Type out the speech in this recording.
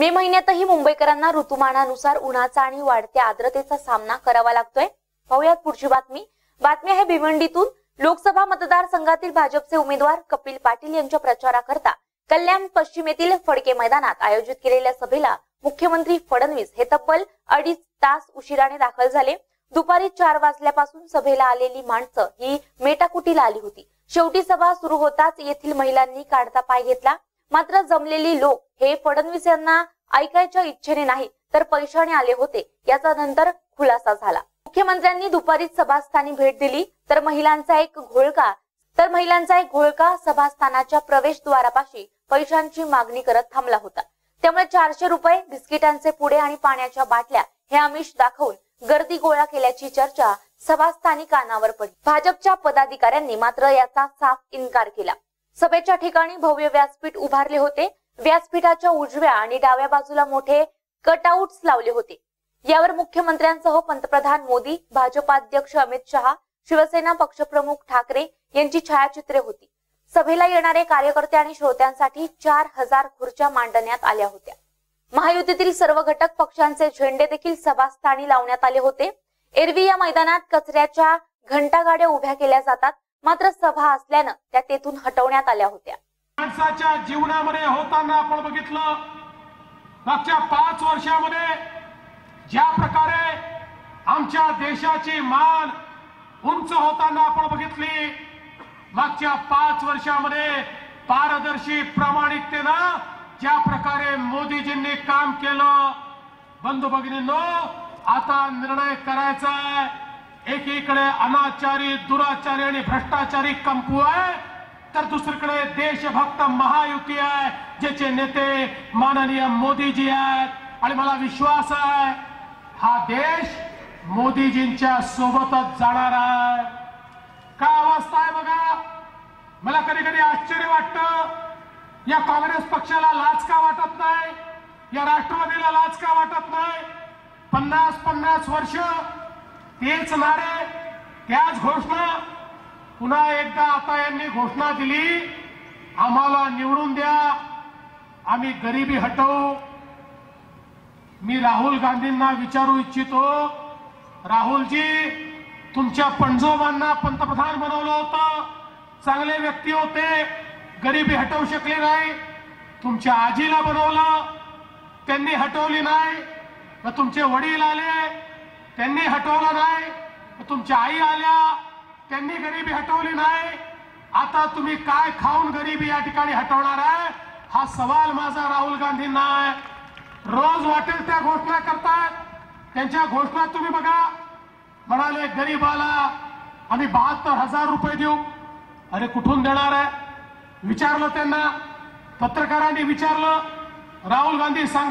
मे महिन्यातही मुंबईकरांना ऋतुमानानुसार उन्हाचा आणि वाढत्या आर्द्रतेचा सामना करावा लागतोय. पाहुयात पुढची बातमी. बातमी आहे भिवंडीतून. लोकसभा मतदारसंघातील भाजपचे उमेदवार कपिल पाटील यांच्या प्रचाराकरता कल्याण पश्चिमेतील फडके मैदानात आयोजित केलेल्या सभेला मुख्यमंत्री फडणवीस हे तब्बल अडीच तास उशिराने दाखल झाले. दुपारी चार वाजल्यापासून सभेला आलेली माणसं ही मेटाकुटीला आली होती. शेवटी सभा सुरू होताच येथील महिलांनी काढता पाय घेतला. मात्र जमलेली लोक हे फडणवीस यांना ऐकायच्या इच्छेने नाही तर पैशाने आले होते. याचा नंतर खुलासा झाला. मुख्यमंत्र्यांनी दुपारीच सभास्थानी भेट दिली तर महिलांचा एक घोळका तर महिलांचा एक घोळका सभास्थानाच्या प्रवेशद्वारापाशी पैशांची मागणी करत थांबला होता. त्यामुळे चारशे रुपये बिस्किटांचे पुडे आणि पाण्याच्या बाटल्या हे आमिष दाखवून गर्दी गोळा केल्याची चर्चा सभास्थानी कानावर पडली. भाजपच्या पदाधिकाऱ्यांनी मात्र याचा साफ इन्कार केला. सभेच्या ठिकाणी भव्य व्यासपीठ उभारले होते. व्यासपीठाच्या उजव्या आणि डाव्या बाजूला मोठे कटआउट्स लावले होते. यावर मुख्यमंत्र्यांसह पंतप्रधान मोदी भाजपाध्यक्ष अमित शहा शिवसेना पक्षप्रमुख ठाकरे यांची छायाचित्रे होती. सभेला येणारे कार्यकर्ते आणि श्रोत्यांसाठी चार हजार खुर्च्या मांडण्यात आल्या होत्या. महायुतीतील सर्व घटक पक्षांचे झेंडे देखील सभास्थानी लावण्यात आले होते. एरवी या मैदानात कचऱ्याच्या घंटागाड्या उभ्या केल्या जातात मात्र सभा असल्यानं त्या तेथून हटवण्यात आल्या होत्या. माणसाच्या जीवनामध्ये होताना आपण बघितलं मागच्या पाच वर्षामध्ये ज्या प्रकारे आमच्या देशाची मान उंच होताना आपण बघितली मागच्या पाच वर्षामध्ये पारदर्शी प्रामाणिकतेनं ज्या प्रकारे मोदीजींनी काम केलं बंधू भगिनींनो आता निर्णय करायचा आहे एकीकडे अनाचारी दुराचारी आणि भ्रष्टाचारी कंपू आहे. तर दुसरीकडे देशभक्त महायुती आहे ज्याचे नेते माननीय मोदीजी आहेत. आणि मला विश्वास आहे हा देश मोदीजींच्या सोबतच जाणार आहे. काय अवस्था आहे बघा? मला कधी कधी आश्चर्य वाटतं या काँग्रेस पक्षाला लाच का वाटत नाही? या राष्ट्रवादीला लाच का वाटत नाही? पन्नास पन्नास वर्ष तेच नारे त्याच घोषणा पुन्हा एकदा आता यांनी घोषणा दिली आम्हाला निवडून द्या आम्ही गरिबी हटवू. मी राहुल गांधींना विचारू इच्छितो. राहुलजी तुमच्या पणजोबांना पंतप्रधान बनवलं होतं. चांगले व्यक्ती होते गरिबी हटवू शकले नाही. तुमच्या आजीला बनवलं त्यांनी हटवली नाही. तुमचे वडील आले त्यांनी हटवलं नाही. तुमच्या आई आल्या त्यांनी गरिबी हटवली नाही. आता तुम्ही काय खाऊन गरिबी या ठिकाणी हटवणार आहे? हा सवाल माझा राहुल गांधींना आहे. रोज वाटेल त्या घोषणा करतात त्यांच्या घोषणा तुम्ही बघा. म्हणाले गरीबाला आम्ही बहात्तर हजार रुपये देऊ. अरे कुठून देणार आहे? विचारलं त्यांना. पत्रकारांनी विचारलं. राहुल गांधी सांग